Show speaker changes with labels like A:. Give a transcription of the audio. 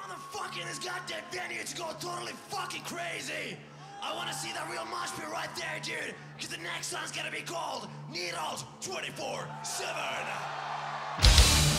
A: motherfucking this goddamn venue to go totally fucking crazy. I want to see that real mosh pit right there, dude. Because the next song's gonna be called Needled 24 7.